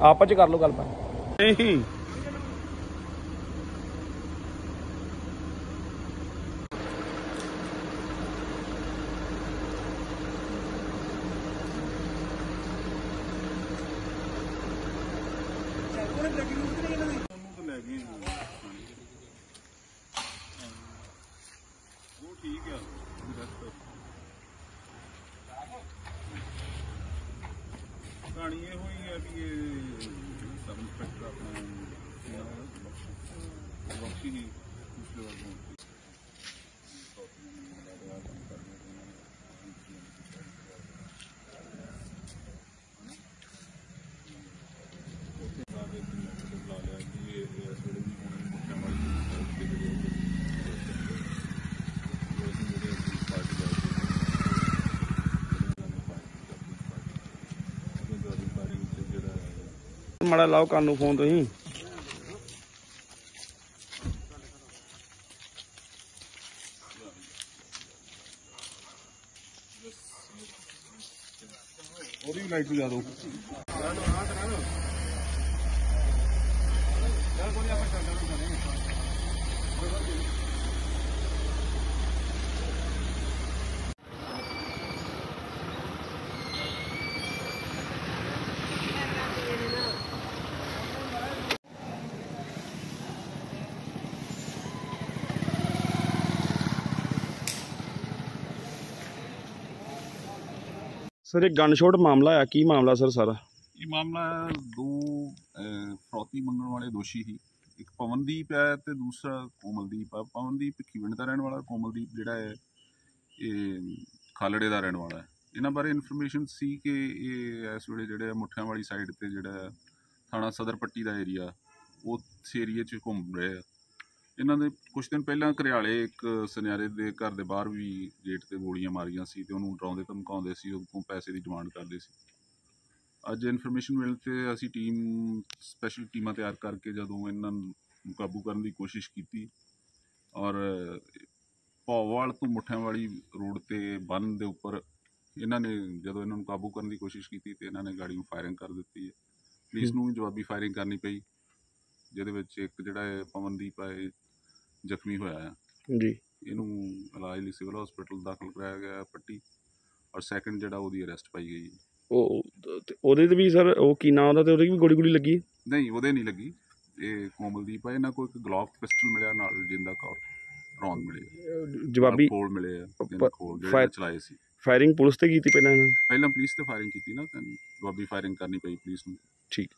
ਆਪਸ ਚ ਕਰ ਲਓ ਗੱਲ ਪਰ ਨਹੀਂ ਉਹ ਠੀਕ ਆ ਕਹਾਣੀ ਇਹ ਹੋਈ ਹੈ ਕਿ ਇਹ ਸਬ ਇੰਸਪੈਕਟਰ ਆਪਣਾ ਬਖਸ਼ੀ। ਹੀ ਪਿਛਲੇ ਵਾਰ ਮਾੜਾ ਲਾਓ ਕੰਨ ਨੂੰ ਫੋਨ ਤੁਸੀਂ। ਉਹਦੀ ਲਾਈਟ ਬੁਝਾ ਦਿਓ। ਸਰ ਇਹ ਗਨ ਮਾਮਲਾ ਆ। ਕੀ ਮਾਮਲਾ ਸਰ ਸਾਰਾ? ਇਹ ਮਾਮਲਾ ਦੋ ਫਰੋਤੀ ਮੰਗਣ ਵਾਲੇ ਦੋਸ਼ੀ ਸੀ। ਇੱਕ ਪਵਨਦੀਪ ਹੈ ਤੇ ਦੂਸਰਾ ਕੋਮਲਦੀਪ ਹੈ ਪਵਨਦੀਪ ਭਿੱਖੀਵਿੰਡ ਦਾ ਰਹਿਣ ਵਾਲਾ, ਕੋਮਲਦੀਪ ਜਿਹੜਾ ਹੈ, ਇਹ ਖਾਲੜੇ ਦਾ ਰਹਿਣ ਵਾਲਾ ਹੈ। ਇਹਨਾਂ ਬਾਰੇ ਇਨਫੋਰਮੇਸ਼ਨ ਸੀ ਕਿ ਇਹ ਇਸ ਵੇਲੇ ਜਿਹੜੇ ਮੁੱਠਿਆਂ ਵਾਲੀ ਸਾਈਡ ਤੇ ਜਿਹੜਾ ਥਾਣਾ ਸਦਰ ਪੱਟੀ ਦਾ ਏਰੀਆ ਉਸ ਏਰੀਏ 'ਚ ਘੁੰਮ ਰਹੇ ਆ। ਇਹਨਾਂ ਦੇ ਕੁਝ ਦਿਨ ਪਹਿਲਾਂ ਘਰਿਆਲੇ ਇੱਕ ਸੁਨਿਆਰੇ ਦੇ ਘਰ ਦੇ ਬਾਹਰ ਵੀ ਗੇਟ ਤੇ ਗੋਲੀਆਂ ਮਾਰੀਆਂ ਸੀ ਤੇ ਉਹਨੂੰ ਡਰਾਉਂਦੇ ਧਮਕਾਉਂਦੇ ਸੀ ਉਹ ਕੋਲ ਪੈਸੇ ਦੀ ਡਿਮਾਂਡ ਕਰਦੇ ਸੀ। ਅੱਜ ਇਨਫੋਰਮੇਸ਼ਨ ਮਿਲਣ ਤੇ ਅਸੀਂ ਟੀਮ ਸਪੈਸ਼ਲ ਟੀਮਾਂ ਤਿਆਰ ਕਰਕੇ ਜਦੋਂ ਇਹਨਾਂ ਨੂੰ ਕਾਬੂ ਕਰਨ ਦੀ ਕੋਸ਼ਿਸ਼ ਕੀਤੀ ਔਰ ਭੌਵਾਲ ਤੋਂ ਮੁੱਠਿਆਂ ਵਾਲੀ ਰੋਡ ਤੇ ਬੰਨ ਦੇ ਉੱਪਰ ਇਹਨਾਂ ਨੇ ਜਦੋਂ ਇਹਨਾਂ ਨੂੰ ਕਾਬੂ ਕਰਨ ਦੀ ਕੋਸ਼ਿਸ਼ ਕੀਤੀ ਤੇ ਇਹਨਾਂ ਨੇ ਗਾੜੀ ਨੂੰ ਫਾਇਰਿੰਗ ਕਰ ਦਿੱਤੀ ਹੈ। ਪੁਲਿਸ ਨੂੰ ਵੀ ਜਵਾਬੀ ਫਾਇਰਿੰਗ ਕਰਨੀ ਪਈ ਜਿਹਦੇ ਵਿੱਚ ਇੱਕ ਜਿਹੜਾ ਪਵਨਦੀਪ ਹੈ ਜ਼ਖਮੀ ਹੋਇਆ ਹੈ ਜੀ। ਇਹਨੂੰ ਇਲਾਜ ਲਈ ਸਿਵਲ ਹਸਪੀਟਲ ਦਾਖਲ ਕਰਾਇਆ ਗਿਆ ਪੱਟੀ ਔਰ ਸੈਕੰਡ ਜਿਹੜਾ ਉਹਦੀ ਅਰੈਸਟ ਪਾਈ ਗਈ ਹੈ ਉਹ ਤੇ ਉਹਦੇ ਤੇ ਵੀ ਸਰ ਉਹ ਕੀ ਨਾਂ ਉਹਦਾ ਤੇ ਉਹਦੇ ਵੀ ਗੋਲੀ ਗੋਲੀ ਲੱਗੀ? ਹੈ? ਨਹੀਂ ਉਹਦੇ ਨਹੀਂ ਲੱਗੀ। ਇਹ ਕੋਮਲਦੀਪ ਹੈ ਇਹਨਾਂ ਕੋਲ ਇੱਕ ਗਲੌਕ ਪਿਸਟਲ ਮਿਲਿਆ ਨਾਲ ਜਿੰਦਾ ਕੌਰ ਰੌਂਦ ਮਿਲੇ। ਜਵਾਬੀ ਖੋਲ ਮਿਲੇ ਆ ਪ- ਜਿੰਦਾ ਖੋਲ ਜਿਹੜੇ ਫਾਇਰ- ਚਲਾਏ ਸੀ। ਫਾਇਰਿੰਗ ਪੁਲਿਸ ਤੇ ਕੀਤੀ ਪਹਿਲਾਂ ਇਹਨਾਂ ਨੇ? ਪਹਿਲਾਂ ਪੁਲਿਸ ਤੇ ਫਾਇਰਿੰਗ ਕੀਤੀ ਨਾ ਤਾਂ ਜਵਾਬੀ ਫਾਇਰਿੰਗ ਕਰਨੀ ਪਈ ਪੁਲਿਸ ਨੂੰ। ਠੀਕ।